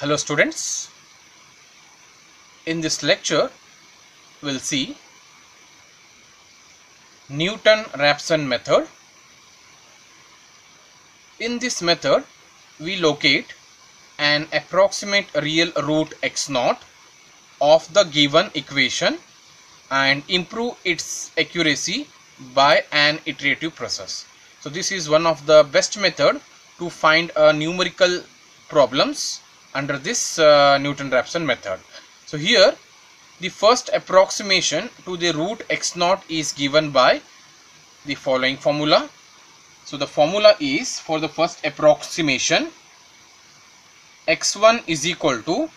Hello students. In this lecture, we'll see Newton-Raphson method. In this method, we locate an approximate real root x naught of the given equation and improve its accuracy by an iterative process. So this is one of the best method to find uh, numerical problems under this uh, Newton-Raphson method. So here the first approximation to the root x naught is given by the following formula. So the formula is for the first approximation x1 is equal to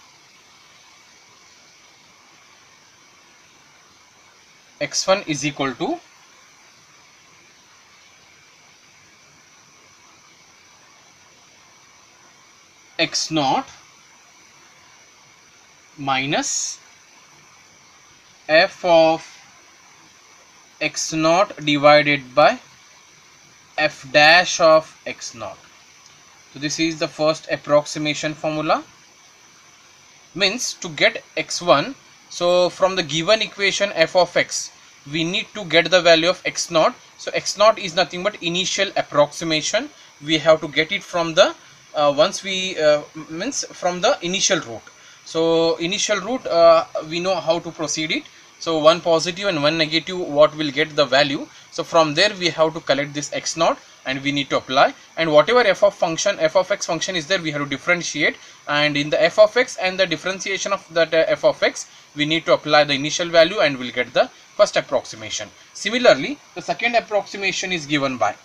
x1 is equal to x naught minus f of x naught divided by f dash of x naught. So this is the first approximation formula. Means to get x1 so from the given equation f of x we need to get the value of x naught. So x naught is nothing but initial approximation. We have to get it from the uh, once we uh, means from the initial root so initial root uh, we know how to proceed it. So one positive and one negative what will get the value. So from there we have to collect this x naught and we need to apply. And whatever f of function f of x function is there we have to differentiate. And in the f of x and the differentiation of that uh, f of x we need to apply the initial value and we'll get the first approximation. Similarly the second approximation is given by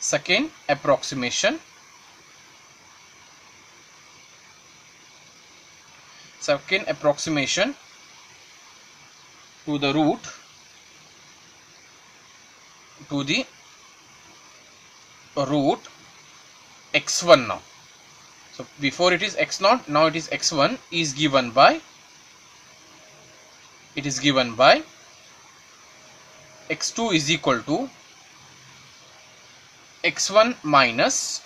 second approximation second approximation to the root to the root x1 now. So before it is x0 now it is x1 is given by it is given by x2 is equal to x1 minus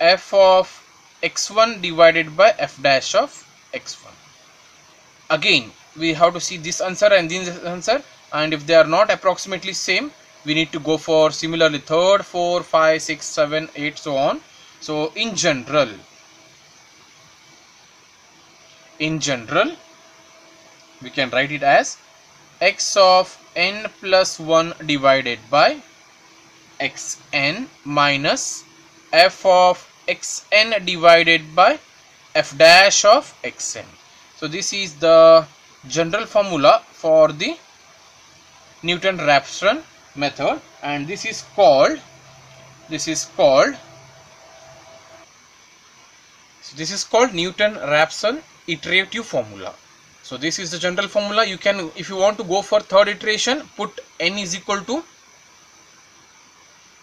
f of x1 divided by f dash of x1 again we have to see this answer and this answer. And if they are not approximately same we need to go for similarly third four five six seven eight so on. So in general in general we can write it as x of n plus 1 divided by xn minus f of xn divided by f dash of xn. So this is the general formula for the Newton-Raphson method and this is called this is called so this is called Newton-Raphson iterative formula. So this is the general formula you can if you want to go for third iteration put n is equal to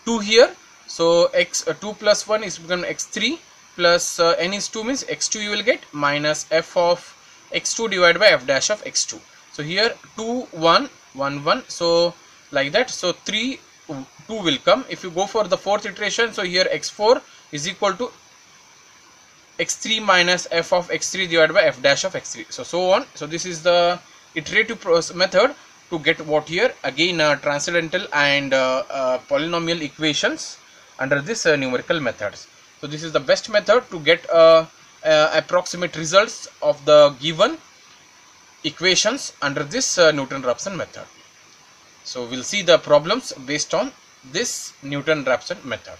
2 here so x uh, 2 plus 1 is become x3 plus uh, n is 2 means x2 you will get minus f of x2 divided by f dash of x2 so here 2 1 1 1 so like that. So 3 2 will come. If you go for the fourth iteration so here x4 is equal to x3 minus f of x3 divided by f dash of x3 so so on. So this is the iterative method to get what here. Again uh, transcendental and uh, uh, polynomial equations under this uh, numerical methods. So this is the best method to get uh, uh, approximate results of the given equations under this Newton-Raphson method. So we'll see the problems based on this Newton-Raphson method